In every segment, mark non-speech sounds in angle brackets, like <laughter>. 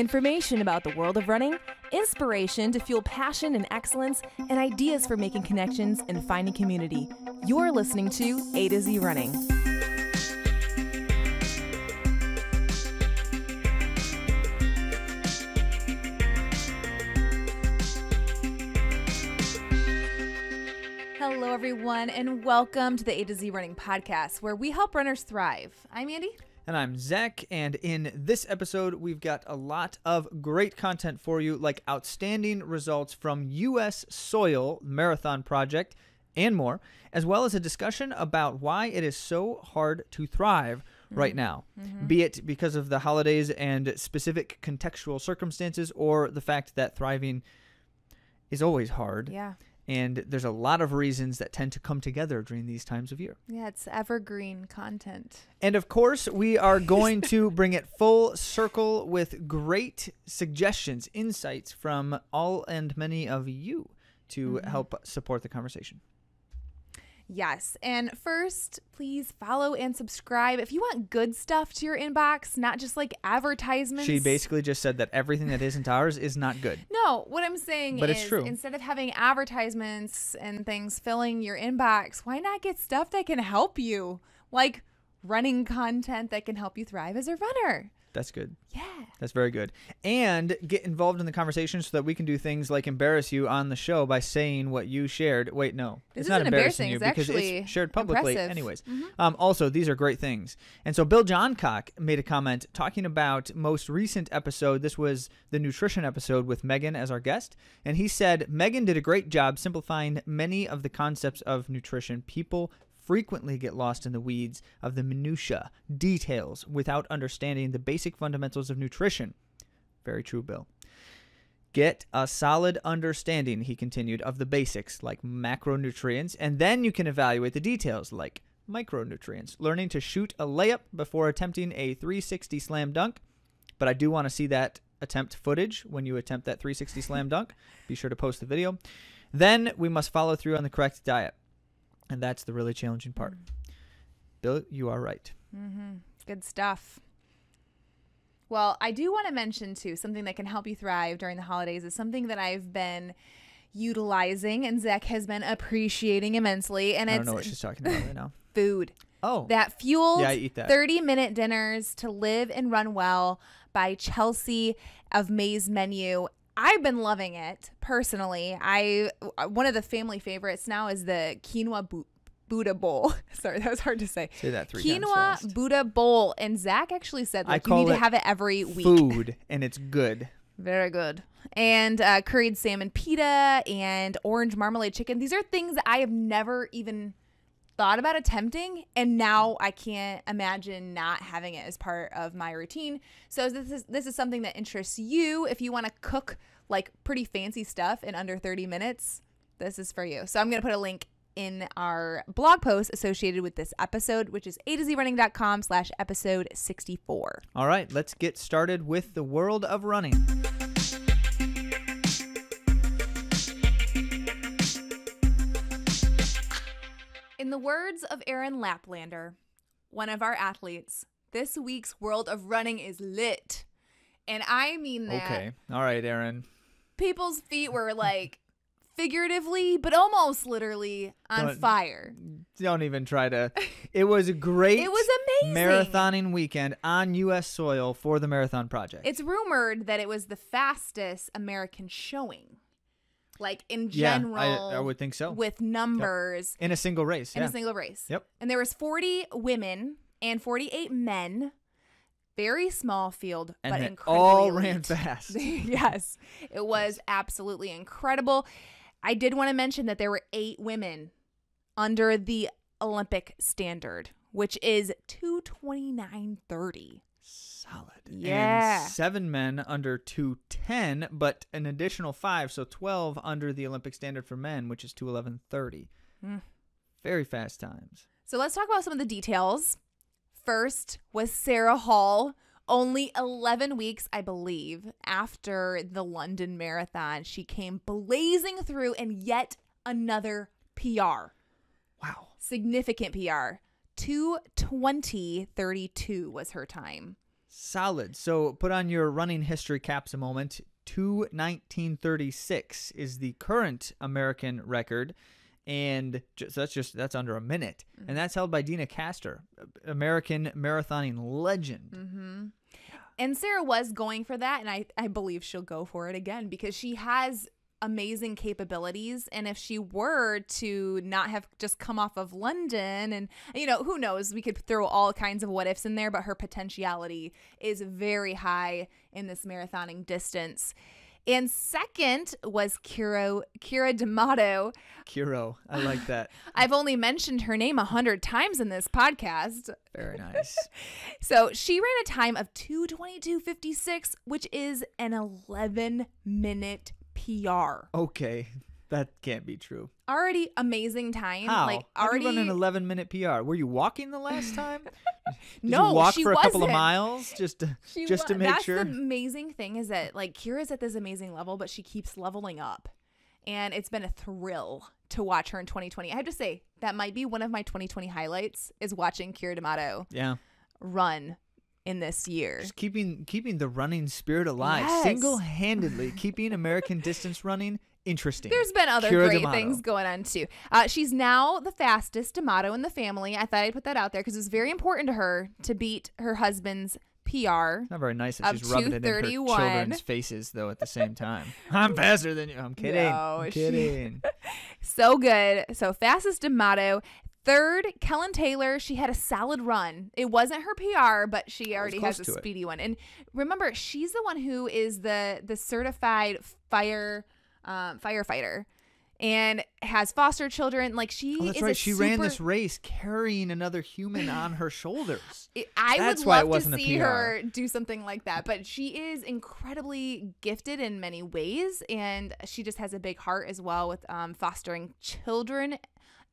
Information about the world of running, inspiration to fuel passion and excellence, and ideas for making connections and finding community. You're listening to A to Z Running. Hello, everyone, and welcome to the A to Z Running Podcast, where we help runners thrive. I'm Andi. And I'm Zach, and in this episode, we've got a lot of great content for you, like outstanding results from U.S. Soil Marathon Project and more, as well as a discussion about why it is so hard to thrive mm-hmm. right now, mm-hmm. be it because of the holidays and specific contextual circumstances, or the fact that thriving is always hard. Yeah. And there's a lot of reasons that tend to come together during these times of year. Yeah, it's evergreen content. And of course, we are <laughs> going to bring it full circle with great suggestions, insights from all and many of you to mm-hmm. help support the conversation. Yes. And first, please follow and subscribe if you want good stuff to your inbox, not just like advertisements. She basically just said that everything that isn't ours is not good. No, what I'm saying But is it's true. instead of having advertisements and things filling your inbox, why not get stuff that can help you? Like running content that can help you thrive as a runner. That's good. Yeah. That's very good. And get involved in the conversation so that we can do things like embarrass you on the show by saying what you shared. Wait, no. This it's not embarrassing embarrassing, you it's because actually it's shared publicly impressive. anyways. Mhm. Um, also, these are great things. And so Bill Johncock made a comment talking about most recent episode. This was the nutrition episode with Megan as our guest. And he said, Megan did a great job simplifying many of the concepts of nutrition. People frequently get lost in the weeds of the minutia details without understanding the basic fundamentals of nutrition. Very true, Bill. Get a solid understanding, he continued, of the basics like macronutrients, and then you can evaluate the details like micronutrients. Learning to shoot a layup before attempting a 360 slam dunk. But I do want to see that attempt footage when you attempt that 360 slam dunk. Be sure to post the video. Then we must follow through on the correct diet. And that's the really challenging part. Bill, you are right. Mm-hmm. Good stuff. Well, I do want to mention too something that can help you thrive during the holidays is something that I've been utilizing and Zach has been appreciating immensely, and I it's don't know what she's talking about right now. <laughs> food Oh, that fueled Yeah, I eat that. 30 minute dinners to live and run well by Chelsea of May's Menu. I've been loving it personally. I one of the family favorites now is the quinoa bu- Buddha bowl. <laughs> Sorry, that was hard to say. say that three times Quinoa. Buddha bowl, and Zach actually said I like you need to have it every week. food, and it's good. <laughs> Very good. And uh, curried salmon pita and orange marmalade chicken. These are things that I have never even thought about attempting, and now I can't imagine not having it as part of my routine. So this is this is something that interests you. If you want to cook like pretty fancy stuff in under 30 minutes, this is for you. So I'm gonna put a link in our blog post associated with this episode, which is a to z running.com slash episode 64. All right, let's get started with the world of running. In the words of Aaron Laplander, one of our athletes, this week's world of running is lit. And I mean that Okay. All right, Aaron. people's feet were like <laughs> figuratively, but almost literally on Don't- fire. Don't even try to. It was a great <laughs> It was amazing. marathoning weekend on U.S. soil for the Marathon Project. It's rumored that it was the fastest American showing. Like in yeah, general, I, I would think so. with numbers In a single race. in yeah. a single race. Yep. And there was 40 women and 48 men. Very small field, and but they incredibly all ran <laughs> fast. yes, it was absolutely incredible. I did want to mention that there were eight women under the Olympic standard, which is 229.30. Solid. Yeah. And seven men under 210, but an additional five, so 12 under the Olympic standard for men, which is 211.30. Mm. Very fast times. So let's talk about some of the details. First was Sara Hall. Only 11 weeks, I believe, after the London Marathon, she came blazing through and yet another PR. Wow. Significant PR. 220.32 was her time. Solid. So put on your running history caps a moment. 21936 is the current American record. And just, that's just that's under a minute, and that's held by Deena Kastor, American marathoning legend. Mm-hmm. And Sara was going for that, and I, I believe she'll go for it again because she has amazing capabilities. And if she were to not have just come off of London, and you know, who knows, we could throw all kinds of what ifs in there, but her potentiality is very high in this marathoning distance. And second was Kiro Keira D'Amato. Kiro, I like that. <laughs> I've only mentioned her name a hundred times in this podcast. Very <laughs> nice. So she ran a time of 222.56, which is an 11 minute PR. Okay, that can't be true. Already amazing time. How? Like How already you run an 11 minute PR? Were you walking the last <laughs> time? <laughs> Did No, you walk she for a couple of miles just to, She just to make that's sure? the amazing thing is that like Keira's at this amazing level, but she keeps leveling up. And it's been a thrill to watch her in 2020. I have to say, that might be one of my 2020 highlights is watching Keira D'Amato yeah, run in this year. just keeping keeping the running spirit alive, Yes. single handedly keeping American distance running interesting. There's been other Keira great D'Amato. things going on too. Uh, she's now the fastest D'Amato in the family. I thought I'd put that out there because it was very important to her to beat her husband's PR. Not very nice that she's rubbing it in her children's faces, though. At the same time, <laughs> I'm faster than you. I'm kidding. No, I'm she- <laughs> So good. So fastest D'Amato. Third, Kellyn Taylor. She had a solid run. It wasn't her PR, but she already has a to it. speedy one. And remember, she's the one who is the the certified fire um, firefighter and has foster children. Like she Oh, that's is right. She ran this race carrying another human on her shoulders. It- <laughs> I That's would why it love to see her do something like that, but she is incredibly gifted in many ways, and she just has a big heart as well with um, fostering children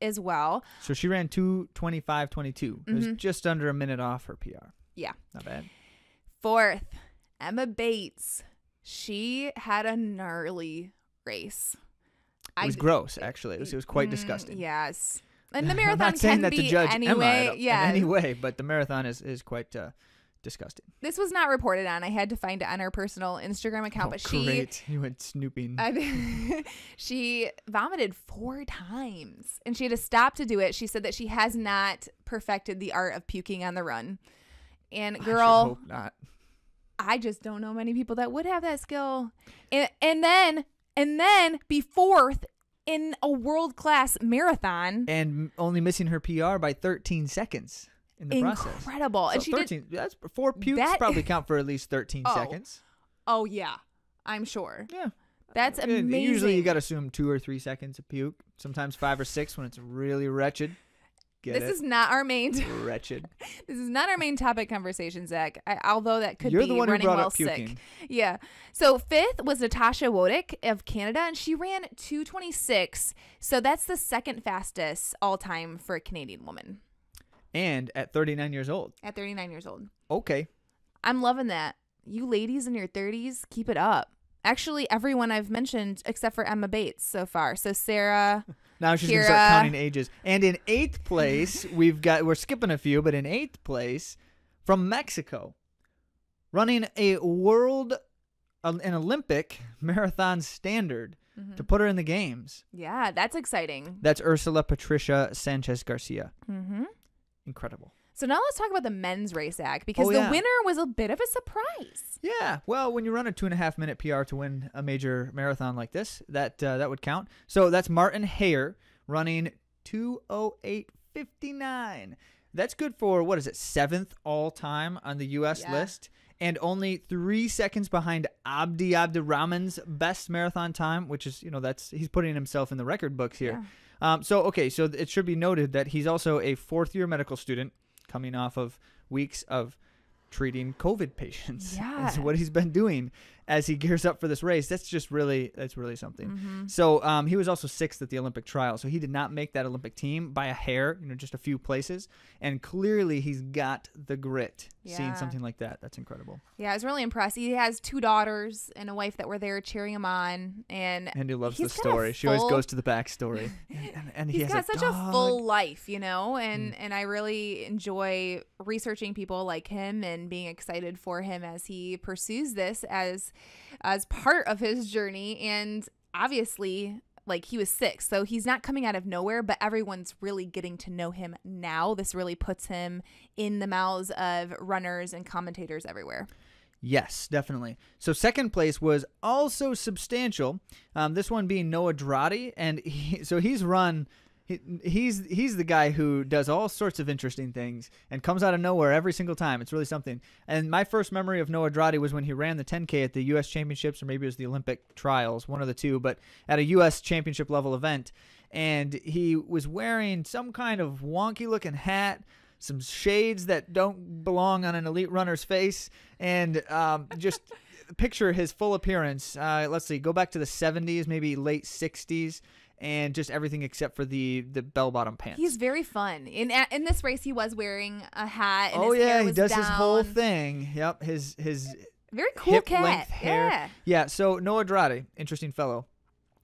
as well. So she ran 225.22. It was Mhm. just under a minute off her PR. Yeah. Not bad. Fourth, Emma Bates. She had a gnarly race. It was d- gross, actually. It was, it was quite Mm, disgusting. Yes, and the <laughs> marathon I'm not saying can that be to judge anyway. Emma at- yeah, in any way, but the marathon is, is quite uh, disgusting. this was not reported on. I had to find it on her personal Instagram account, Oh, but she great. <laughs> You went snooping. I, <laughs> she vomited four times and she had to stop to do it. She said that she has not perfected the art of puking on the run. And I girl, hope not. I just don't know many people that would have that skill. And and then and then be fourth in a world class marathon. And only missing her PR by 13 seconds in the process. Incredible. So and she did 13, that's four pukes That- probably <laughs> count for at least 13 Oh. seconds. Oh yeah. I'm sure. Yeah. That's amazing. Usually you got to assume two or three seconds of puke. Sometimes five or six when it's really wretched. Get this it? is not our main wretched. <laughs> this is not our main topic conversation, Zach. I, although that could You're be the one who running brought while up sick. Yeah. So fifth was Natasha Wodak of Canada, and she ran 226. So that's the second fastest all time for a Canadian woman And at 39 years old. at 39 years old. Okay. I'm loving that. You ladies in your 30s, keep it up. Actually, everyone I've mentioned except for Emma Bates so far. So Sara, <laughs> Now she's gonna start counting ages. And in eighth place, <laughs> we've got we're skipping a few, but in eighth place, from Mexico, running a world, uh, an Olympic marathon standard to put her in the games. yeah, that's exciting. That's Ursula Patricia Sanchez Garcia. hmm Incredible. So now let's talk about the men's race act because Oh, the winner was a bit of a surprise. Yeah, well, when you run a two and a half minute PR to win a major marathon like this, that uh, that would count. So that's Martin Hehir running two oh eight fifty nine. That's good for what is it seventh all time on the U.S. Yeah. list, and only three seconds behind Abdi Abdirahman's best marathon time, which is you know that's he's putting himself in the record books here. Um, so okay, so it should be noted that he's also a fourth year medical student coming off of weeks of treating COVID patients. <laughs> Yeah. That's what he's been doing. As he <laughs> gears up for this race. That's just really that's really something. Mm-hmm. So um, he was also sixth at the Olympic trial, so he did not make that Olympic team by a hair, you know, just a few places. And clearly, he's got the grit. Seeing something like that, that's incredible. Yeah, I was really impressed. He has two daughters and a wife that were there cheering him on, and and he loves the He's got a story. She always goes to the backstory, <laughs> and, and, and he he's has got a such a full life, you know, and and I really enjoy researching people like him and being excited for him as he pursues this as as part of his journey and obviously like he was six so he's not coming out of nowhere but everyone's really getting to know him now this really puts him in the mouths of runners and commentators everywhere Yes, definitely. So second place was also substantial. Um, this one being Noah Droddy, and he, <laughs> so he's run. He, he's he's the guy who does all sorts of interesting things and comes out of nowhere every single time. It's really something. And my first memory of Noah Droddy was when he ran the 10K at the U.S. Championships, or maybe it was the Olympic trials, one of the two, but at a U.S. Championship level event. And he was wearing some kind of wonky looking hat, some shades that don't belong on an elite runner's face, and um, just <laughs> picture his full appearance. Uh, let's see, go back to the 70s, maybe late 60s, and just everything except for the the bell bottom pants. he's very fun in in this race he was wearing a hat and oh his hair yeah, he does his whole thing. Yep, his his very cool cat hair. yeah Yeah, so Noah Droddy, interesting fellow.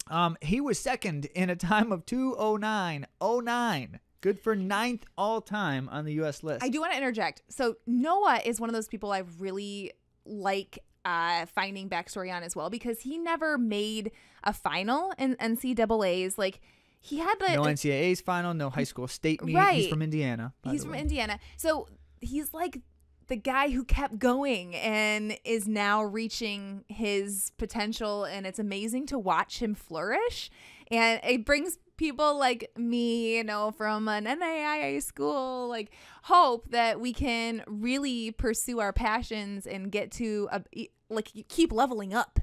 Um, he was second in a time of 209.09. Good for ninth all time on the U.S. list. I do want to interject. So Noah is one of those people I really like uh, finding backstory on as well because he never made a final in NCAA's. Like he had the no NCAA's final, no high school state meet. He's from Indiana. he's from. Indiana, so he's like the guy who kept going and is now reaching his potential, and it's amazing to watch him flourish. And it brings people like me, you know, from an NAIA school, like hope that we can really pursue our passions and get to a, like keep leveling up.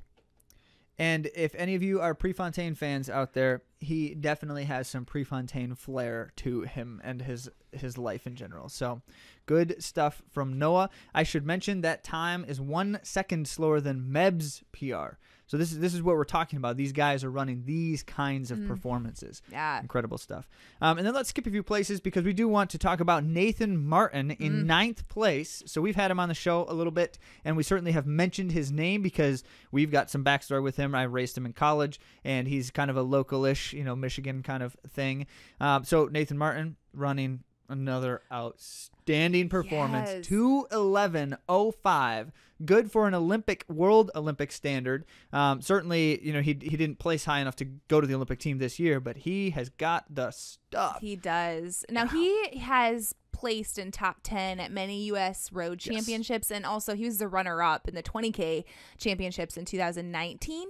And if any of you are Prefontaine fans out there, he definitely has some Prefontaine flair to him and his his life in general. So, good stuff from Noah. I should mention that time is one second slower than Meb's PR. So this is this is what we're talking about. These guys are running these kinds of performances. Yeah. Incredible stuff. Um, and then let's skip a few places because we do want to talk about Nathan Martin in ninth place. So we've had him on the show a little bit, and we certainly have mentioned his name because we've got some backstory with him. I raced him in college, and he's kind of a localish, you know, Michigan kind of thing. Um, so Nathan Martin running another outstanding performance. Yes. 211.05. Good for an Olympic, world Olympic standard. Um, certainly, you know, he, he didn't place high enough to go to the Olympic team this year, but he has got the stuff. He does. Now he has placed in top 10 at many US road Yes. championships and also he was the runner up in the 20k championships in 2019.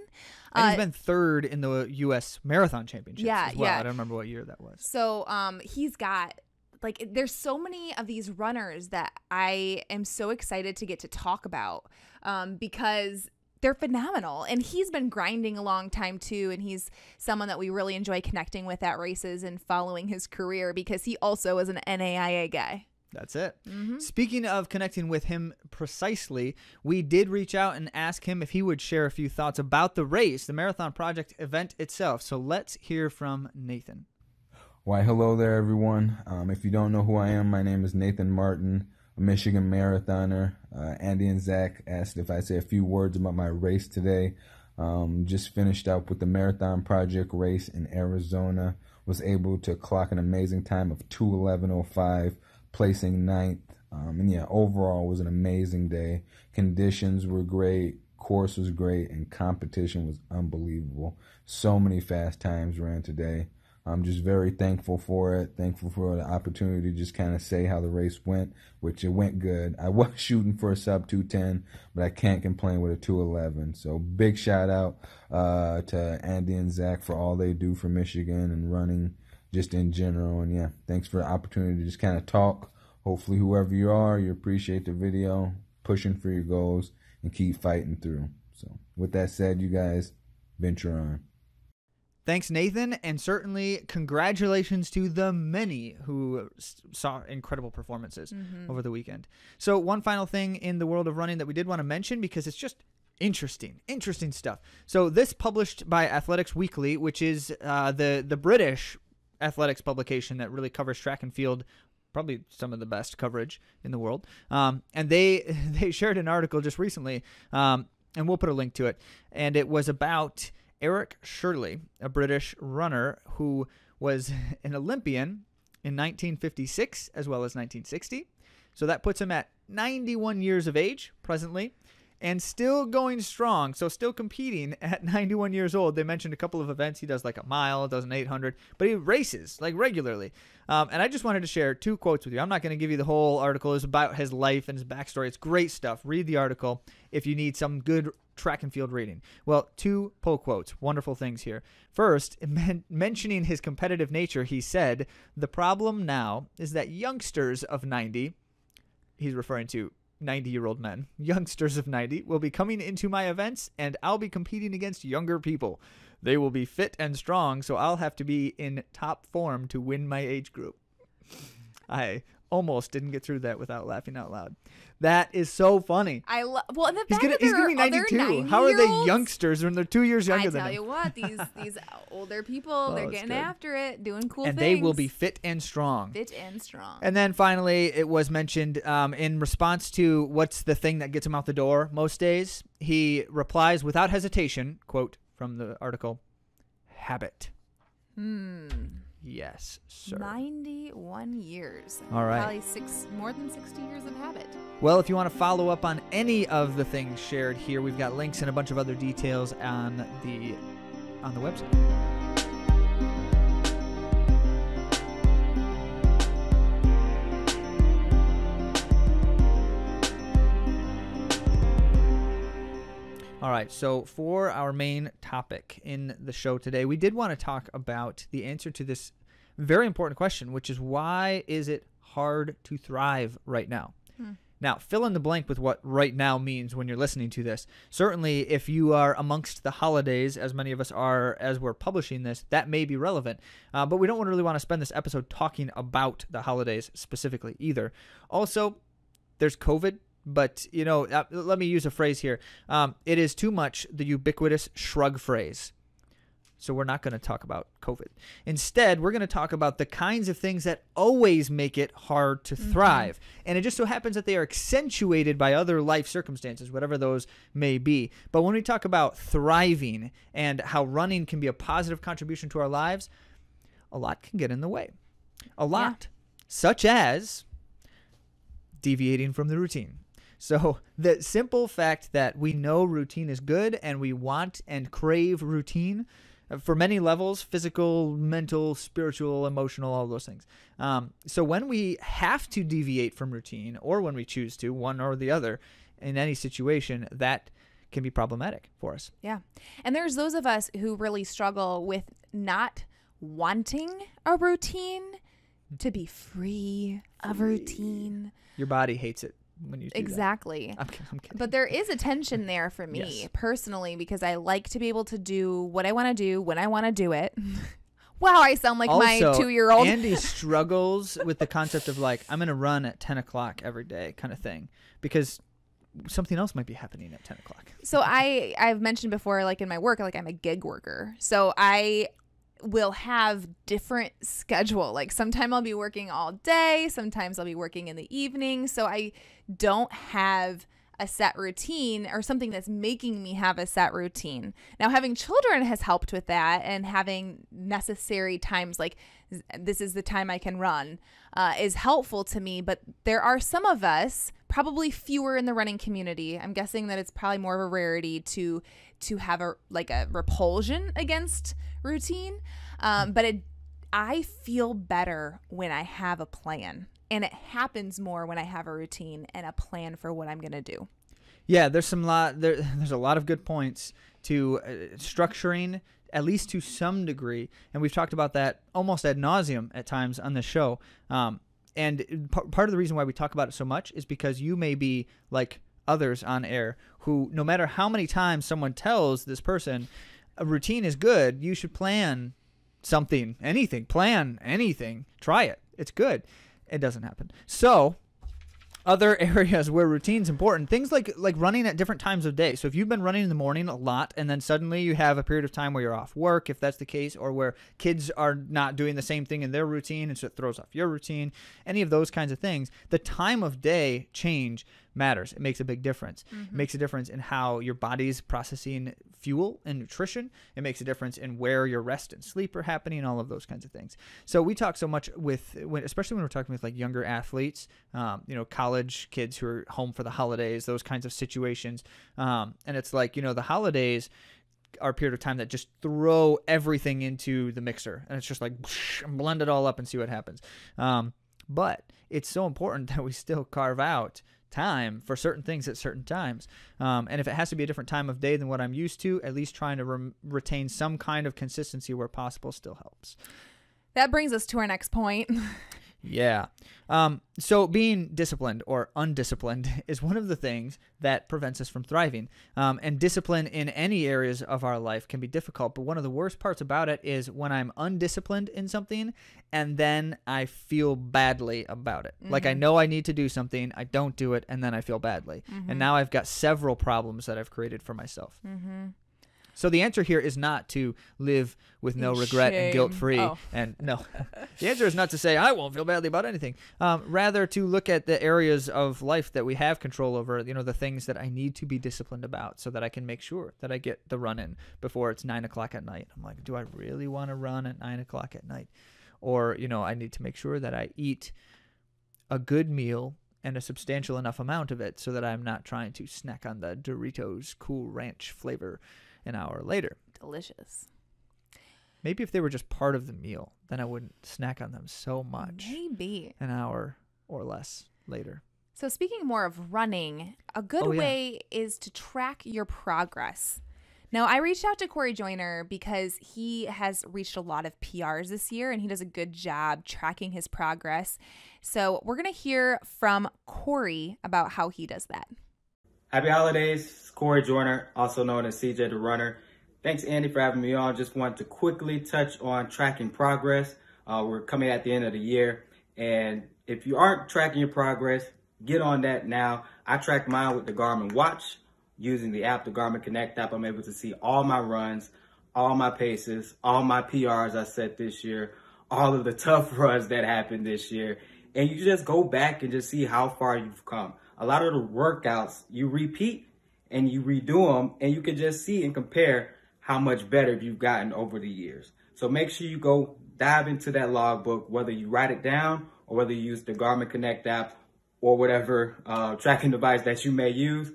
And he's Uh, been third in the U.S. Marathon Championships Yeah, as well. yeah. I don't remember what year that was. So um he's got like there's so many of these runners that I am so excited to get to talk about um because they're phenomenal and he's been grinding a long time too and he's someone that we really enjoy connecting with at races and following his career because he also is an NAIA guy. That's it. Mm-hmm. Speaking of connecting with him precisely, we did reach out and ask him if he would share a few thoughts about the race, the Marathon Project event itself. So let's hear from Nathan. Why, hello there, everyone. Um, if you don't know who I am, my name is Nathan Martin, a Michigan marathoner. Uh, Andi and Zach asked if I say a few words about my race today. Um, just finished up with the Marathon Project race in Arizona. Was able to clock an amazing time of 211.05, placing ninth. Um, and yeah, overall was an amazing day. Conditions were great, course was great, and competition was unbelievable. So many fast times ran today. I'm just very thankful for it. Thankful for the opportunity to just kind of say how the race went, which it went good. I <laughs> was shooting for a sub 210, but I can't complain with a 211. So big shout out uh, to Andi and Zach for all they do for Michigan and running just in general. And yeah, thanks for the opportunity to just kind of talk. Hopefully, whoever you are, you appreciate the video, pushing for your goals, and keep fighting through. So, with that said, you guys venture on. Thanks, Nathan, and certainly congratulations to the many who saw incredible performances over the weekend. So, one final thing in the world of running that we did want to mention because it's just Interesting, interesting stuff. So this published by Athletics Weekly, which is uh, the the British athletics publication that really covers track and field, probably some of the best coverage in the world. Um, and they <laughs> they shared an article just recently, um, and we'll put a link to it. And it was about Eric Shirley, a British runner who was <laughs> an Olympian in 1956 as well as 1960. So that puts him at 91 years of age presently and still going strong. So still competing <laughs> at 91 years old. They mentioned a couple of events. He does like a mile, does an 800, but he races like regularly. Um, and I just wanted to share two quotes with you. I'm not going to give you the whole article. It's about his life and his backstory. It's great stuff. Read the article if you need some good track and field reading. Well, two pull quotes. Wonderful things here. First, <laughs> men- mentioning his competitive nature, he said, The problem now is that youngsters of 90, he's referring to 90 year old men, youngsters of 90, will be coming into my events and I'll be competing against younger people. They will be fit and strong, so I'll have to be in top form to win my age group. I almost didn't get through that without laughing out loud. That is so funny. I love. Well, the He's gonna that he's gonna be are 92. How are they youngsters when they're two years younger than? I tell him? you what, these <laughs> these older people, they're getting good. after it, doing cool and things. they will be fit and strong. fit and strong. And then finally, it was mentioned um, in response to what's the thing that gets him out the door most days. He replies without hesitation, quote from the article, habit. hmm. Yes, sir. Ninety-one years. All right. Probably six, more than sixty years of habit. Well, if you want to follow up on any of the things shared here, we've got links and a bunch of other details on the on the website. Right, so for our main topic in the show today, we did want to talk about the answer to this very important question, which is why is it hard to thrive right now? Now, fill in the blank with what right now means when you're listening to this. Certainly, if you are amongst the holidays, as many of us are as we're publishing this, that may be relevant. Uh, but we don't really want to spend this episode talking about the holidays specifically either. Also, there's COVID, but you know, uh, let me use a phrase here. Um, it is too much the ubiquitous shrug phrase. So we're not going to talk about COVID. Instead, we're going to talk about the kinds of things that always make it hard to thrive. And it just so happens that they are accentuated by other life circumstances, whatever those may be. But when we talk about thriving and how running can be a positive contribution to our lives, a lot can get in the way. A lot. Such as deviating from the routine. So, the simple fact that we know routine is good and we want and crave routine uh, for many levels physical, mental, spiritual, emotional, all those things. Um, so, when we have to deviate from routine or when we choose to, one or the other, in any situation, that can be problematic for us. Yeah. And there's those of us who really struggle with not wanting a routine to be free of routine. Your body hates it when you. Exactly. I'm, I'm kidding. But there is a tension there for me Yes. personally because I like to be able to do what I want to do when I want to do it. <laughs> wow, I sound like my two year old. Andi <laughs> struggles with the concept of like I'm gonna run at 10 o'clock every day, kind of thing, because something else might be happening at 10 o'clock. So I I've mentioned before like in my work like I'm a gig worker. So I will have different schedule. Like sometime I'll be working all day, sometimes I'll be working in the evening. So I don't have a set routine or something that's making me have a set routine. Now having children has helped with that and having necessary times like this is the time I can run uh, is helpful to me. But there are some of us, probably fewer in the running community. I'm guessing that it's probably more of a rarity to to have a like a repulsion against routine. Um, but it, I feel better when I have a plan. And it happens more when I have a routine and a plan for what I'm going to do. Yeah, there's some lot there, <laughs> there's a lot of good points to uh, structuring at least to some degree, and we've talked about that almost ad nauseum at times on the show. Um, and p- part of the reason why we talk about it so much is because you may be like others on air who, no matter how many times someone tells this person a routine is good, you should plan something, anything, plan anything, try it. It's good. It doesn't happen. So, other <laughs> areas where routine's important things like like running at different times of day so if you've been running in the morning a lot and then suddenly you have a period of time where you're off work if that's the case or where kids are not doing the same thing in their routine and so it throws off your routine any of those kinds of things the time of day change matters. It makes a big difference. Mm-hmm. It makes a difference in how your body's processing fuel and nutrition. It makes a difference in where your rest and sleep are happening, all of those kinds of things. So we talk so much with, when, especially when we're talking with like younger athletes, um, you know, college kids who are home for the holidays, those kinds of situations. Um, and it's like, you know, the holidays are a period of time that just throw everything into the mixer and it's just like blend it all up and see what happens. Um, but it's so important <laughs> that we still carve out time for certain things at certain times. Um, and if it has to be a different time of day than what I'm used to, at least trying to re- retain some kind of consistency where possible still helps. That brings us to our next point. <laughs> Yeah. Um, so being disciplined or undisciplined <laughs> is one of the things that prevents us from thriving. Um, and discipline in any areas of our life can be difficult. But one of the worst parts about it is when I'm undisciplined in something and then I feel badly about it. Like I know I need to do something, I don't do it, and then I feel badly. And now I've got several problems that I've created for myself. So the answer here is not to live with no regret and guilt free. Oh. And no, <laughs> the answer is not to say I won't feel badly about anything. Um, rather, to look at the areas of life that we have control over. You know, the things that I need to be disciplined about, so that I can make sure that I get the run in before it's nine o'clock at night. I'm like, do I really want to run at nine o'clock at night? Or you know, I need to make sure that I eat a good meal and a substantial enough amount of it so that I'm not trying to snack on the Doritos Cool Ranch flavor an hour later. Delicious. Maybe if they were just part of the meal, then I wouldn't snack on them so much Maybe. an hour or less later. So, speaking more of running, a good Oh, yeah. way is to track your progress. Now, I reached out to Corey Joyner because he has reached a lot of PRs this year and he does a good job tracking his progress. So, we're going to hear from Corey about how he does that. Happy holidays, Corey Joyner, also known as CJ the Runner. Thanks, Andi, for having me on. Just wanted to quickly touch on tracking progress. Uh, we're coming at the end of the year, and if you aren't tracking your progress, get on that now. I track mine with the Garmin watch using the app, the Garmin Connect app. I'm able to see all my runs, all my paces, all my PRs I set this year, all of the <laughs> tough runs that happened this year. And you just go back and just see how far you've come. A lot of the workouts you repeat and you redo them, and you can just see and compare how much better you've gotten over the years. So make sure you go dive into that logbook, whether you write it down or whether you use the Garmin Connect app or whatever uh, tracking device that you may use,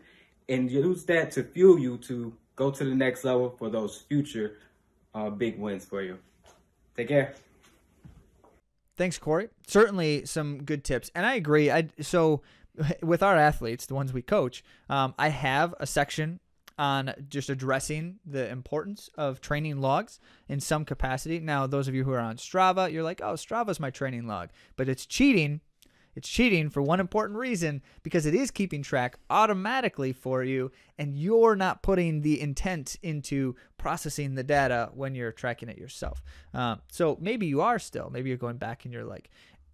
and use that to fuel you to go to the next level for those future uh, big wins for you. Take care. Thanks, Corey. Certainly some good tips, and I agree. I so <laughs> with our athletes, the ones we coach, um, I have a section on just addressing the importance of training logs in some capacity. Now, those of you who are on Strava, you're like, "Oh, Strava's my training log," but it's cheating. It's cheating for one important reason because it is keeping track automatically for you, and you're not putting the intent into processing the data when you're tracking it yourself. Um, so maybe you are still, maybe you're going back and you're like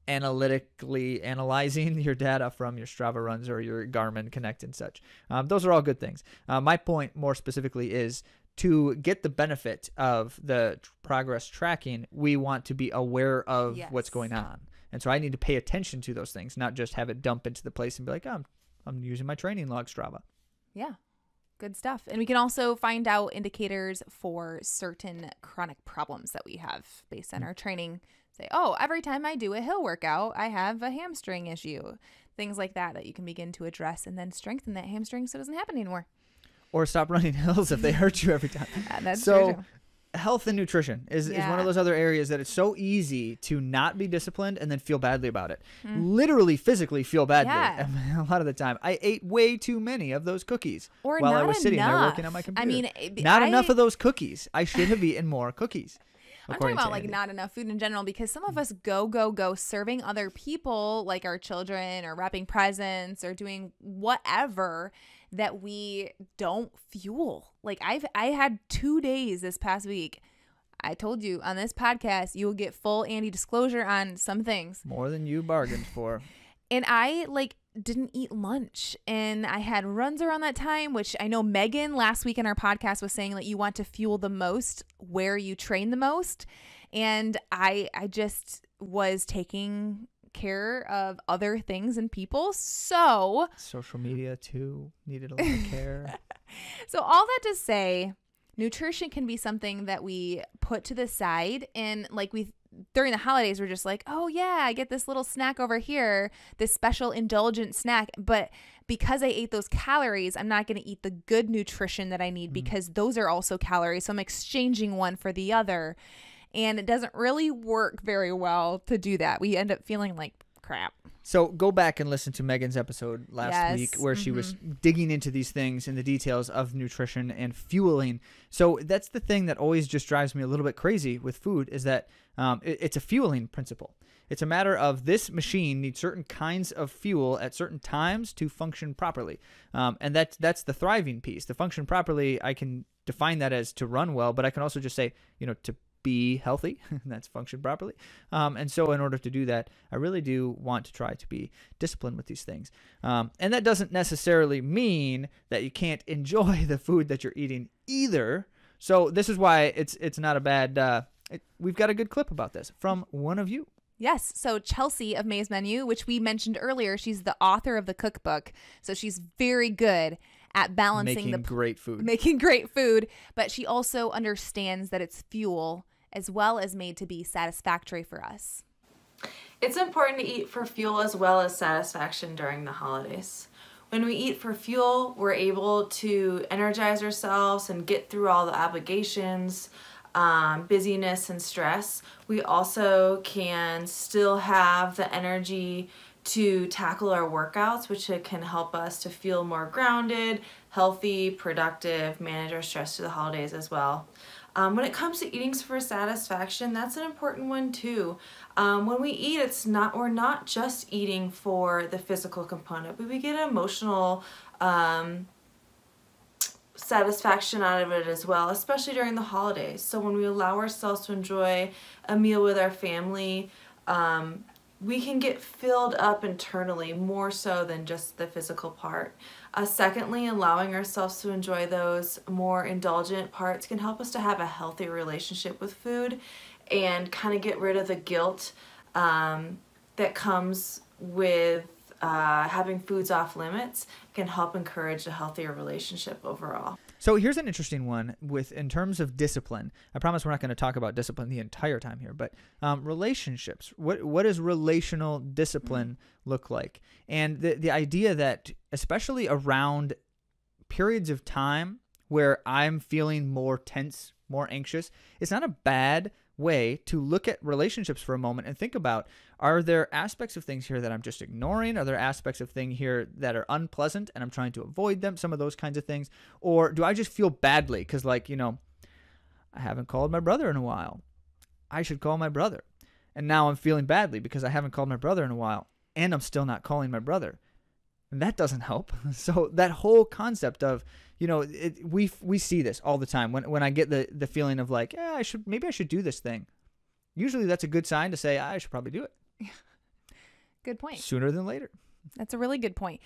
analytically analyzing <laughs> your data from your Strava runs or your Garmin Connect and such. Um, those are all good things. Uh, my point more specifically is to get the benefit of the tr- progress tracking, we want to be aware of what's going on. And so I need to pay attention to those things, not just have it dump into the place and be like, oh, I'm, I'm using my training log Strava. Yeah. Good stuff. And we can also find out indicators for certain chronic problems that we have based on our training. Say, oh, every time I do a hill workout, I have a hamstring issue. Things like that that you can begin to address and then strengthen that hamstring so it doesn't happen anymore. Or stop running <laughs> hills if they hurt you every time. <laughs> Uh, that's so true. health and nutrition is, is one of those other areas that it's so easy to not be disciplined and then feel badly about it Hmm. literally physically feel badly Yeah. <laughs> a lot of the time i ate way too many of those cookies Or while i was sitting there working on my enough. computer I mean, not I- enough of those cookies i should have eaten more cookies I'm talking about like not enough food in general because some of us go, go, go serving other people, like our children, or wrapping presents, or doing whatever that we don't fuel. Like I've I had two days this past week. I told you on this podcast you will get full Andi disclosure on some things. more than you bargained for And I like didn't eat lunch and I had runs around that time, which I know Megan last week in our podcast was saying that you want to fuel the most where you train the most. And I I just was taking care of other things and people. So Social media too needed a <laughs> lot of care. so all that to say, nutrition can be something that we put to the side and like we during the holidays we're just like, "Oh yeah, I get this little snack over here, this special indulgent snack." But because I ate those calories, I'm not going to eat the good nutrition that I need mm. because those are also calories. So I'm exchanging one for the other. And it doesn't really work very well to do that. We end up feeling like crap. So go back and listen to Megan's episode last Yes, week where she was digging into these things and the details of nutrition and fueling. So that's the thing that always just drives me a little bit crazy with food is that um, it- it's a fueling principle. It's a matter of this machine needs certain kinds of fuel at certain times to function properly, um, and that's that's the thriving piece. The function properly, I can define that as to run well, but I can also just say, you know, to be healthy. <laughs> That's function properly. Um, and so, in order to do that, I really do want to try to be disciplined with these things. Um, and that doesn't necessarily mean that you can't <laughs> enjoy the food that you're eating either. So this is why it's it's not a bad. Uh, it, we've got a good clip about this from one of you. Yes. So Chelsea of May's Menu, which we mentioned earlier, she's the author of the cookbook. So she's very good at balancing Making the great food. <laughs> making great food, but she also understands that it's fuel as well as made to be satisfactory for us. It's important to eat for fuel as well as satisfaction during the holidays. When we eat for fuel, we're able to energize ourselves and get through all the obligations, um, busyness, and stress. We also can still have the energy to tackle our workouts, which can help us to feel more grounded, healthy, productive, manage our stress through the holidays as well. Um, when it comes to eating for satisfaction, that's an important one too. Um, when we eat, it's not we're not just eating for the physical component, but we get emotional um, satisfaction out of it as well, especially during the holidays. So when we allow ourselves to enjoy a meal with our family, um, we can get filled up internally more so than just the physical part. Uh, secondly, allowing ourselves to enjoy those more indulgent parts can help us to have a healthy relationship with food and kind of get rid of the guilt um, that comes with uh, having foods off limits can help encourage a healthier relationship overall. So here's an interesting one with in terms of discipline. I promise we're not going to talk about discipline the entire time here, but um, relationships. What what does relational discipline look like? And the the idea that especially around periods of time where I'm feeling more tense, more anxious, it's not a bad way to look at relationships for a moment and think about are there aspects of things here that I'm just ignoring? Are there aspects of thing here that are unpleasant and I'm trying to avoid them? Some of those kinds of things. Or do I just feel badly cuz like, you know, I haven't called my brother in a while. I should call my brother. And now I'm feeling badly because I haven't called my brother in a while and I'm still not calling my brother. And that doesn't help. <laughs> So that whole concept of, you know, it, we we see this all the time. When when I get the the feeling of like, yeah, I should maybe I should do this thing. Usually that's a good sign to say I should probably do it <laughs> Good point. sooner than later. That's a really good point.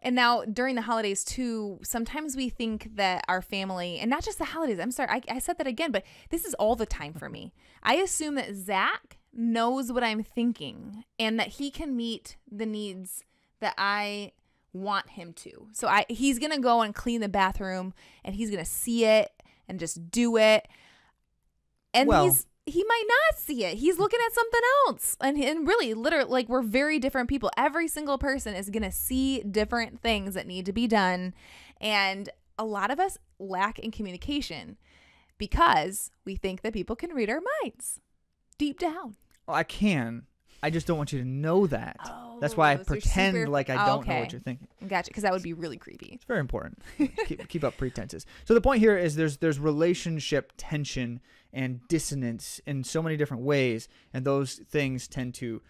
And now during the holidays too, sometimes we think that our family, and not just the holidays, I'm sorry, I, I said that again, but this is all the time for me. I assume that Zach knows what I'm thinking and that he can meet the needs that I want him to. So I he's gonna go and clean the bathroom and he's gonna see it and just do it. And Well- he's he might not see it. He's looking at something else. And and really literally like we're very different people. Every single person is going to see different things that need to be done. And a lot of us lack in communication because we think that people can read our minds deep down. Well, I can. I just don't want you to know that. That's why I Oh, pretend super- like I oh, don't know what you're thinking. Gotcha, because that would be really creepy. It's very important. <laughs> keep, keep up pretenses. So the point here is there's there's relationship tension and dissonance in so many different ways, and those things tend to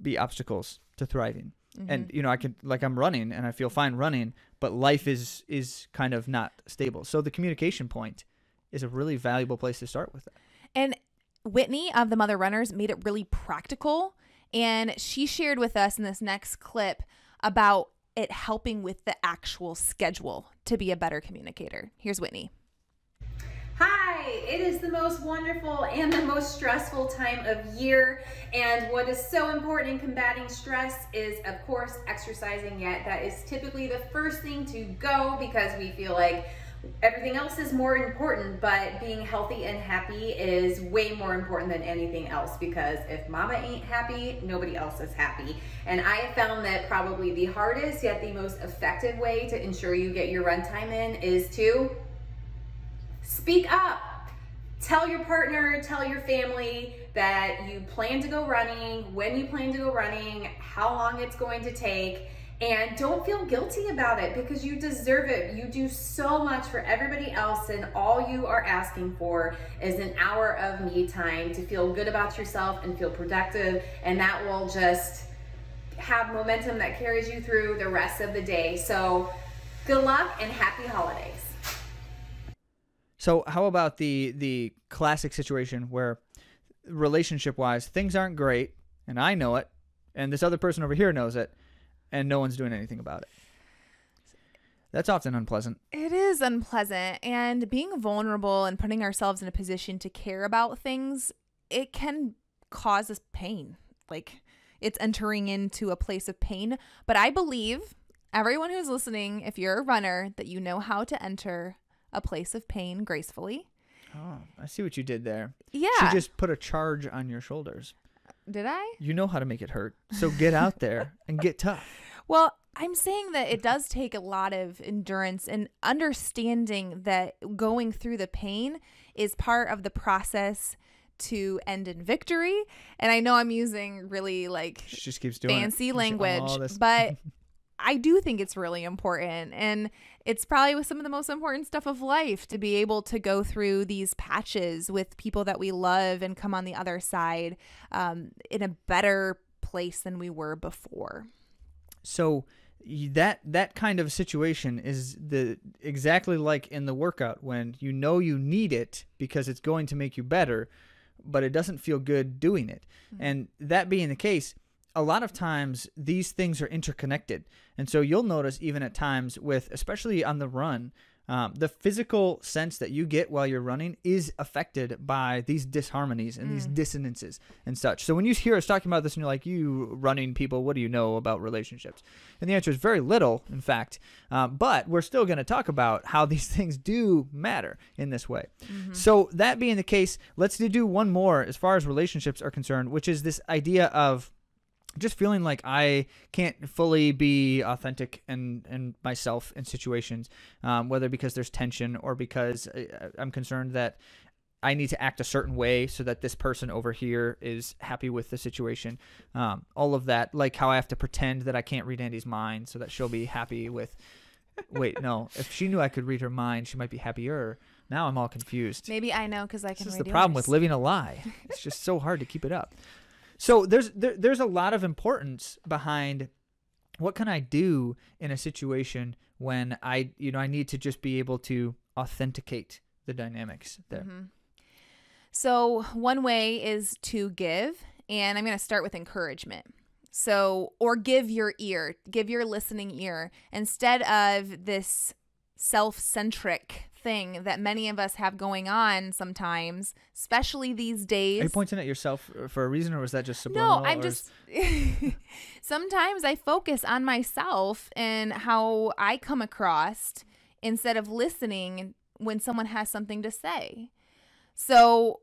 be obstacles to thriving. And mm-hmm. you know, I can like I'm running and I feel fine running, but life is is kind of not stable. So the communication point is a really valuable place to start with that. And Whitney of the Mother Runners made it really practical. And she shared with us in this next clip about it helping with the actual schedule to be a better communicator. Here's Whitney. Hi, it is the most wonderful and the most stressful time of year. And what is so important in combating stress is, of course, exercising. Yet, that is typically the first thing to go because we feel like everything else is more important, but being healthy and happy is way more important than anything else because if mama ain't happy, nobody else is happy. And I have found that probably the hardest yet the most effective way to ensure you get your run time in is to speak up. Tell your partner, tell your family that you plan to go running, when you plan to go running, how long it's going to take, and don't feel guilty about it because you deserve it. You do so much for everybody else, and all you are asking for is an hour of me time to feel good about yourself and feel productive, and that will just have momentum that carries you through the rest of the day. So, good luck and happy holidays. So how about the the classic situation where relationship wise things aren't great and I know it and this other person over here knows it and no one's doing anything about it. That's often unpleasant. It is unpleasant. And being vulnerable and putting ourselves in a position to care about things, it can cause us pain. Like it's entering into a place of pain. But I believe everyone who's listening, if you're a runner, that you know how to enter a place of pain gracefully. Oh, I see what you did there. Yeah. She just put a charge on your shoulders. Did I? You know how to make it hurt. So get out there <laughs> and get tough. Well, I'm saying that it does take a lot of endurance and understanding that going through the pain is part of the process to end in victory. And I know I'm using really like She just keeps doing fancy She- oh, language, but <laughs> I do think it's really important. And it's probably with some of the most important stuff of life to be able to go through these patches with people that we love and come on the other side um, in a better place than we were before. So that that kind of situation is the exactly like in the workout when you know you need it because it's going to make you better, but it doesn't feel good doing it. And that being the case, a lot of times these things are interconnected. And so you'll notice even at times with especially on the run, um, the physical sense that you get while you're running is affected by these disharmonies and these dissonances and such. So when you hear us talking about this and you're like, you running people, what do you know about relationships? And the answer is very little, in fact. Uh, but we're still going to talk about how <laughs> these things do matter in this way. So that being the case, let's do one more as far as relationships are concerned, which is this idea of just feeling like I can't fully be authentic and and myself in situations, um, whether because there's tension or because uh, I'm concerned that I need to act a certain way so that this person over here is happy with the situation. Um, all of that, like how I have to pretend that I can't read Andi's mind so that she'll be happy with. Wait, no. If she knew I could read her mind, she might be happier. Now I'm all confused. Maybe I know because I can. This is read the problem with living a lie. <laughs> It's just so hard to keep it up. So there's there, there's a lot of importance behind what can I do in a situation when I you know I need to just be able to authenticate the dynamics there. Mm-hmm. So, one way is to give, and I'm going to start with encouragement. So, or give your ear, give your listening ear instead of this self centric thing that many of us have going on sometimes, especially these days. Are you pointing at yourself for a reason, or was that just subliminal? No. I'm just. <laughs> sometimes I focus on myself and how I come across instead of listening when someone has something to say. So,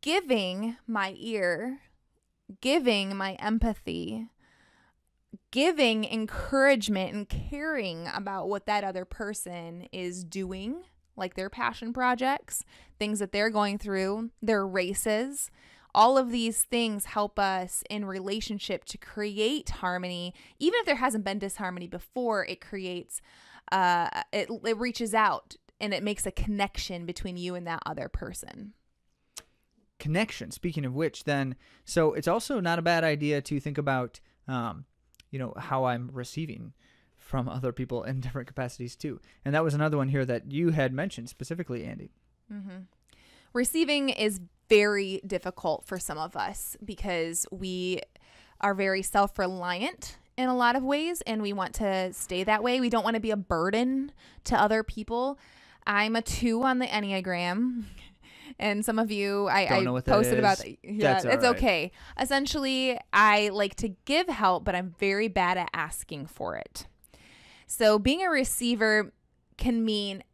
giving my ear, giving my empathy, giving encouragement and caring about what that other person is doing, like their passion projects, things that they're going through, their races. All of these things help us in relationship to create harmony. Even if there hasn't been disharmony before, it creates, uh, it, it reaches out and it makes a connection between you and that other person. connection. Speaking of which, then, so it's also not a bad idea to think about, um, you know, how I'm receiving from other people in <laughs> different capacities too. And that was another one here that you had mentioned specifically, Andi. Mm-hmm. Receiving is very difficult for some of us because we are very self reliant in a lot of ways and we want to stay that way. We don't want to be a burden to other people. I'm a two on the Enneagram. <laughs> And some of you, I, I know what that posted about. that. Yeah, That's it's right. okay. Essentially, I like to give help, but I'm very bad at asking for it. So being a receiver can mean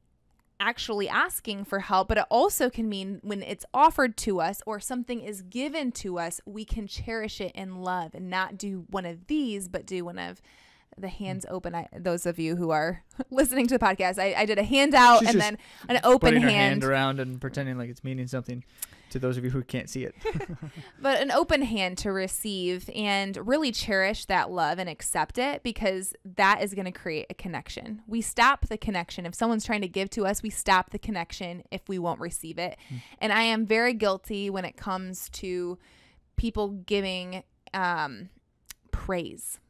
actually asking for help, but it also can mean when it's offered to us or something is given to us, we can cherish it in love and not do one of these, but do one of the hands mm. open. I, those of you who are <laughs> listening to the podcast, I, I did a handout She's and then an open hand, hand around and pretending like it's meaning something to those of you who can't see it. <laughs> <laughs> but an open hand to receive and really cherish that love and accept it because that is going to create a connection. We stop the connection. If someone's trying to give to us, we stop the connection if we won't receive it. And I am very guilty when it comes to people giving um, praise.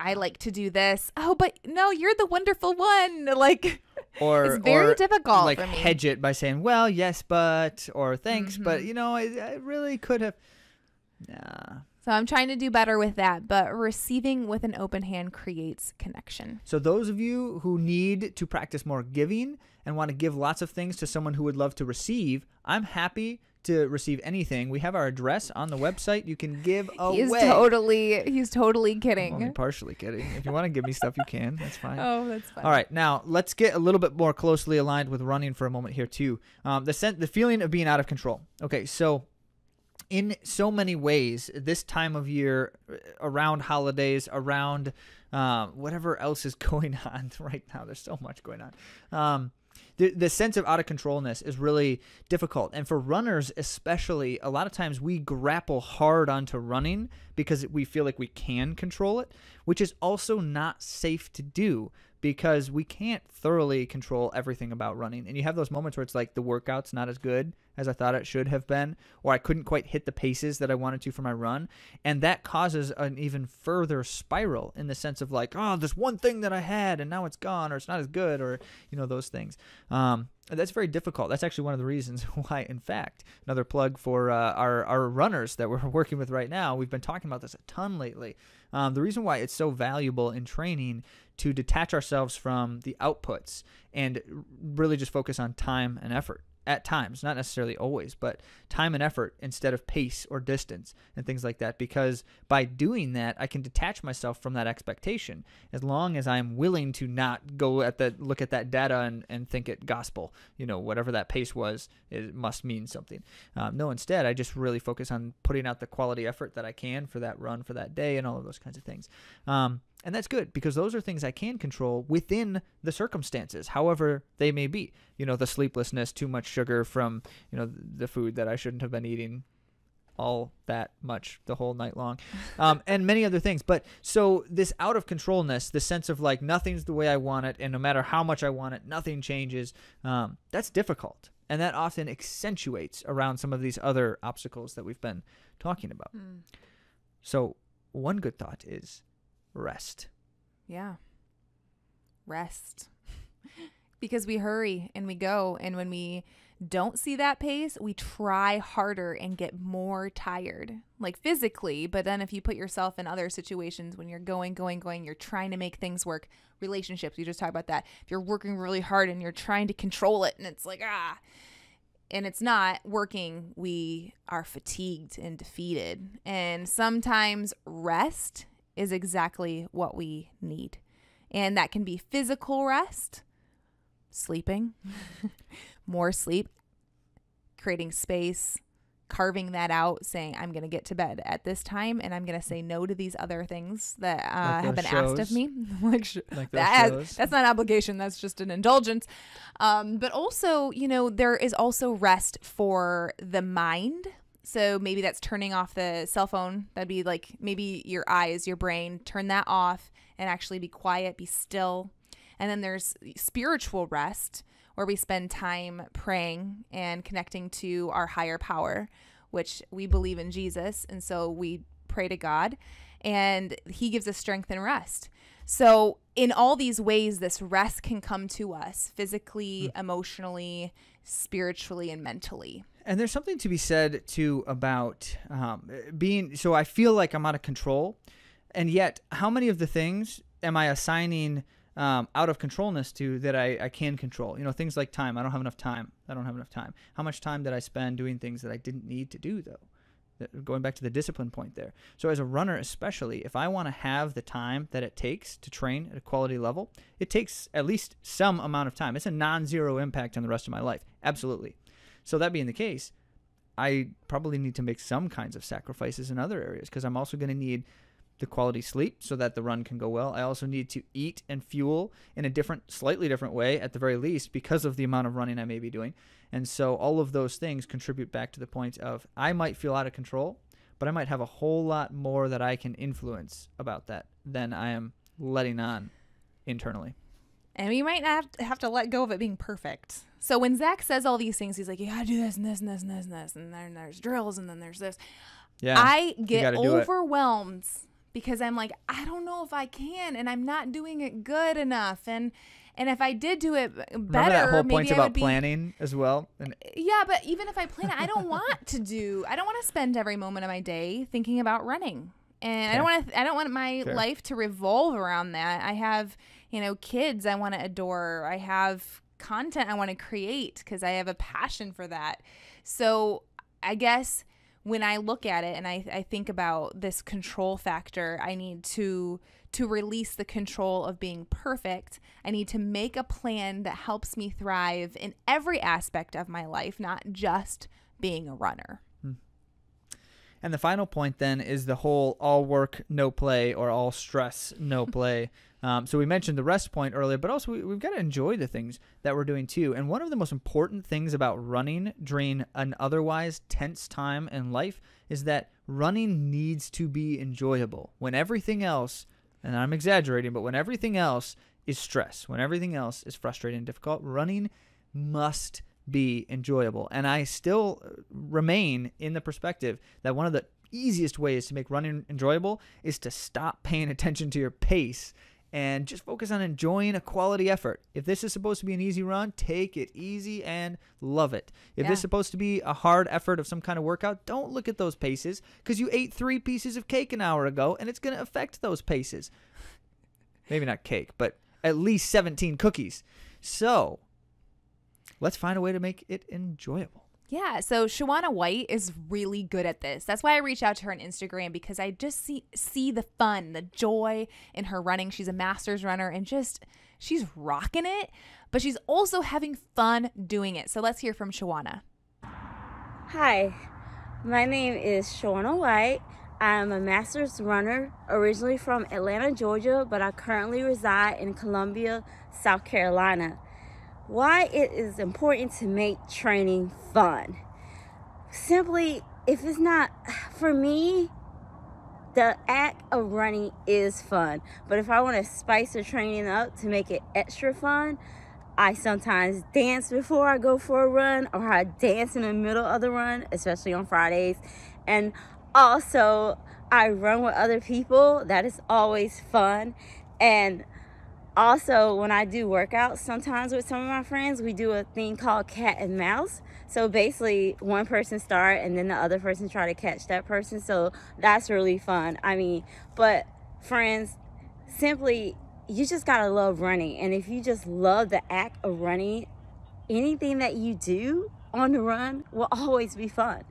I like to do this. Oh, but no, you're the wonderful one. <laughs> Like, or It's very or, difficult like for me. hedge it by saying well yes but or thanks but Mhm. you know I, I really could have nah so I'm trying to do better with that. But receiving with an open hand creates connection. so those of you who need to practice more giving and want to give lots of things to someone who would love to receive i'm happy to receive anything we have our address on the website you can give <laughs> away He's totally, he's totally I'm only <laughs> kidding. partially kidding if you want to give me stuff you can that's fine Oh, that's fine. All right, now let's get a little bit more closely aligned with running for a moment here too. Um, the sen- the feeling of being out of control. Okay, so in so many ways, this time of year, uh, around holidays, around um, whatever else is <laughs> going on right now, there's so much going on. Um, the, the sense of out of controlness is really difficult. And for runners, especially, a lot of times we grapple hard onto running because we feel like we can control it, which is also not safe to do because we can't thoroughly control everything about running. And you have those moments where it's like the workout's not as good as I thought it should have been, or I couldn't quite hit the paces that I wanted to for my run. And that causes an even further spiral in the sense of like, oh, this one thing that I had and now it's gone, or it's not as good, or, you know, those things. Um, that's very difficult. That's actually one of the reasons <laughs> why, in fact, another plug for uh, our, our runners that we're <laughs> working with right now. We've been talking about this a ton lately. Um, the reason why it's so valuable in training to detach ourselves from the outputs and really just focus on time and effort at times, not necessarily always, but time and effort instead of pace or distance and things like that. Because by doing that, I can detach myself from that expectation as long as I'm willing to not go at the look at that data and, and think it gospel. You know, whatever that pace was, it must mean something. Um, no, instead, I just really focus on putting out the quality effort that I can for that run for that day and all of those kinds of things. Um, and that's good because those are things I can control within the circumstances, however they may be. You know, the sleeplessness, too much sugar from, you know, the food that I shouldn't have been eating all that much the whole night long, <laughs> um, and many other things. But so this out of controlness, the sense of like nothing's the way I want it, and no matter how much I want it, nothing changes. Um, that's difficult, and that often accentuates around some of these other obstacles that we've been talking about. Hmm. So one good thought is rest. Yeah. Rest. <laughs> because we hurry and we go. And when we don't see that pace, we try harder and get more tired, like physically. But then if you put yourself in other situations when you're going, going, going, you're trying to make things work, relationships, we just talked about that. If you're working really hard and you're trying to control it and it's like, ah, and it's not working, we are fatigued and defeated. And sometimes rest is exactly what we need. And that can be physical rest, sleeping, <laughs> more sleep, creating space, carving that out, saying, I'm going to get to bed at this time and I'm going to say no to these other things that uh, Like have been asked of me. <laughs> like, sh- Like that, shows. that's not an obligation, that's just an indulgence. Um, but also, you know, there is also rest for the mind. So maybe that's turning off the cell phone. That'd be like maybe your eyes, your brain, turn that off and actually be quiet, be still. And then there's spiritual rest where we spend time praying and connecting to our higher power, which we believe in Jesus. And so we pray to God and He gives us strength and rest. So, in all these ways, this rest can come to us physically, hmm. emotionally, spiritually, and mentally. And there's something to be said too about um, being. So I feel like I'm out of control, and yet, how many of the things am I assigning um, out of controlness to that I, I can control? You know, things like time. I don't have enough time. I don't have enough time. How much time did I spend doing things that I didn't need to do, though? Going back to the discipline point there. So, as a runner, especially, if I want to have the time that it takes to train at a quality level, it takes at least some amount of time. It's a non zero impact on the rest of my life. Absolutely. So, that being the case, I probably need to make some kinds of sacrifices in other areas because I'm also going to need the quality sleep so that the run can go well. I also need to eat and fuel in a different, slightly different way at the very least because of the amount of running I may be doing. And so all of those things contribute back to the point of I might feel out of control, but I might have a whole lot more that I can influence about that than I am letting on internally. And we might not have- have to let go of it being perfect. So when Zach says all these things, he's like, you gotta do this and this and this and this and this. And then there's drills and then there's this. Yeah. I get gotta do it. overwhelmed because I'm like, I don't know if I can and I'm not doing it good enough. And and if I did do it better, Remember that whole maybe point I about be, planning as well? And Yeah, but even if I plan it, I don't want to do. I don't want to spend every moment of my day thinking about running, and I don't want to. I don't want my Fair. life to revolve around that. I have, you know, kids I want to adore. I have content I want to create because I have a passion for that. So I guess when I look at it and I, I think about this control factor, I need to to release the control of being perfect. I need to make a plan that helps me thrive in every aspect of my life, not just being a runner. Hmm. And the final point then is the whole all work, no play, or all stress, no <laughs> play. Um, so we mentioned the rest point earlier, but also we, we've got to enjoy the things that we're doing too. And one of the most important things about running during an otherwise tense time in life is that running needs to be enjoyable. When everything else, and I'm exaggerating, but when everything else is stress, when everything else is frustrating and difficult, running must be enjoyable. And I still uh, remain in the perspective that one of the easiest ways to make running enjoyable is to stop paying <laughs> attention to your pace and just focus on enjoying a quality effort. If this is supposed to be an easy run, take it easy and love it. If Yeah. this is supposed to be a hard effort of some kind of workout, don't look at those paces because you ate three pieces of cake an hour ago and it's going to affect those paces. <laughs> Maybe not cake, but at least 17 cookies. So let's find a way to make it enjoyable. Yeah, so Shawana White is really good at this. That's why I reached out to her on Instagram because I just see see the fun, the joy in her running. She's a masters runner and just she's rocking it, but she's also having fun doing it. So let's hear from Shawana. Hi, my name is Shawana White. I'm a master's runner, originally from Atlanta, Georgia, but I currently reside in Columbia, South Carolina. Why it is important to make training fun. Simply, if it's not for me, the act of running is fun. But if I want to spice the training up to make it extra fun, I sometimes dance before I go for a run, or I dance in the middle of the run, especially on Fridays. And also, I run with other people. That is always fun. And also, when I do workouts, sometimes with some of my friends, we do a thing called cat and mouse. So basically, one person start and then the other person try to catch that person. So that's really fun. I mean, but friends, simply you just gotta love running. And if you just love the act of running, anything that you do on the run will always be fun.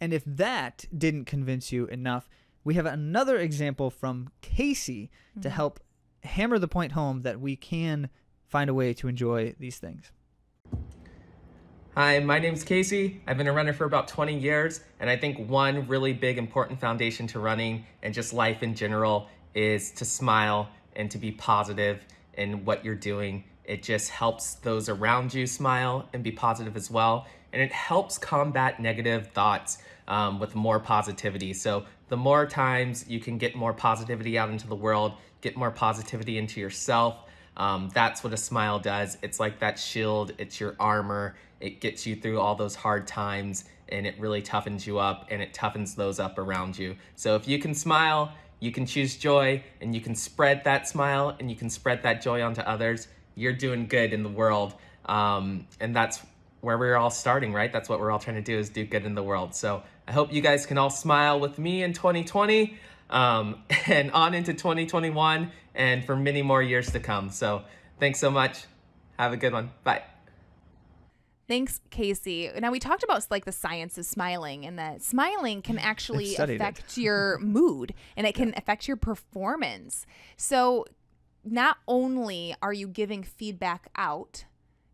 And if that didn't convince you enough, we have another example from Casey to mm-hmm. help hammer the point home that we can find a way to enjoy these things. Hi, my name's Casey. I've been a runner for about 20 years, and I think one really big important foundation to running and just life in general is to smile and to be positive in what you're doing. It just helps those around you smile and be positive as well, and it helps combat negative thoughts um, with more positivity. So, the more times you can get more positivity out into the world, get more positivity into yourself, um, that's what a smile does. It's like that shield, it's your armor. It gets you through all those hard times and it really toughens you up and it toughens those up around you. So if you can smile, you can choose joy and you can spread that smile and you can spread that joy onto others, you're doing good in the world. Um, and that's where we're all starting, right? That's what we're all trying to do is do good in the world. So I hope you guys can all smile with me in 2020. Um, <laughs> and on into 2021 and for many more years to come. So thanks so much. Have a good one. Bye. Thanks, Casey. Now we talked about like the science of smiling and that smiling can <laughs> actually studied it. affect your <laughs> mood and it can affect your performance. So not only are you giving feedback out,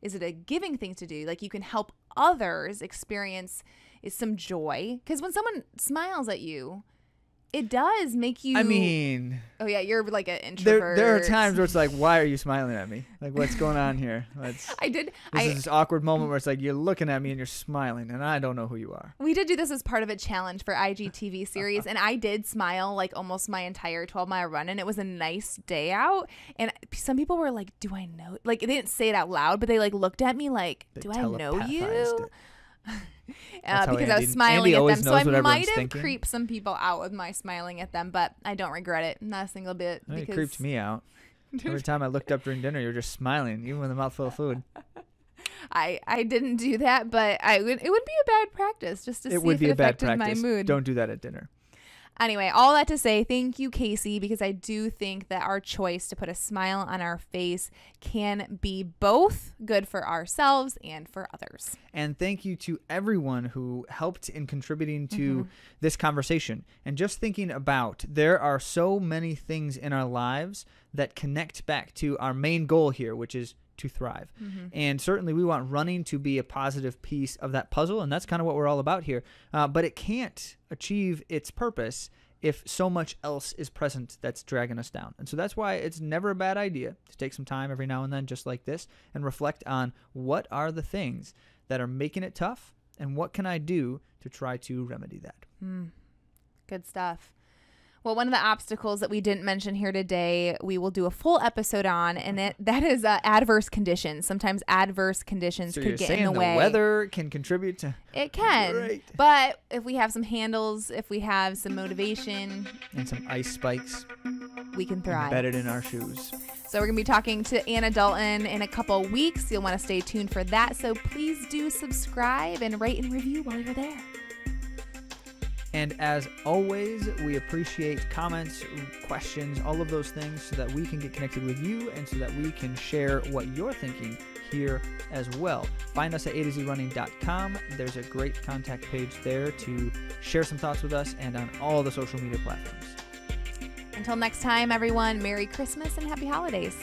is it a giving thing to do? Like you can help others experience is some joy because when someone smiles at you, it does make you. I mean, oh yeah, you're like an introvert. there there are times where it's like, why are you smiling at me? Like, what's going on here? Let's. <laughs> I did. This I is this awkward moment where it's like you're looking at me and you're smiling, and I don't know who you are. We did do this as part of a challenge for IGTV <laughs> series, and I did smile like almost my entire 12 mile run, and it was a nice day out. And some people were like, "Do I know?" Like they didn't say it out loud, but they like looked at me like, They "Do I know you?" it. <laughs> Uh, because I was smiling Andi at them, so I might have thinking. creeped some people out with my smiling at them, but I don't regret it, not a single bit. It because creeped me out. <laughs> Every time I looked up during dinner, you were just smiling, even with a mouthful of food. <laughs> I I didn't do that, but I would. It would be a bad practice just to it see would if be it a bad affected practice. my mood. Don't do that at dinner. Anyway, all that to say, thank you, Casey, because I do think that our choice to put a smile on our face can be both good for ourselves and for others. And thank you to everyone who helped in contributing to Mm-hmm. this conversation. And just thinking about there are so many things in our lives that connect back to our main goal here, which is to thrive. Mm-hmm. And certainly we want running to be a positive piece of that puzzle. And that's kind of what we're all about here. Uh, but it can't achieve its purpose if so much else is present that's dragging us down. And so that's why it's never a bad idea to take some time every now and then, just like this, and reflect on what are the things that are making it tough and what can I do to try to remedy that. Good stuff. Well, one of the obstacles that we didn't mention here today, we will do a full episode on, and it, <laughs> that is uh, adverse conditions. Sometimes adverse conditions So could get in the, the way. weather can contribute to It can. Great. But if we have some handles, if we have some motivation, and some ice spikes we can thrive. embedded in our shoes. So we're going to be talking to Anna Dalton in a couple weeks. You'll want to stay tuned for that. So please do subscribe and rate and review while you're there. And as always, we appreciate comments, questions, all of those things so that we can get connected with you and so that we can share what you're thinking here as well. Find us at a to z running.com. There's a great contact page there to share some thoughts with us and on all the social media platforms. Until next time, everyone, Merry Christmas and Happy Holidays.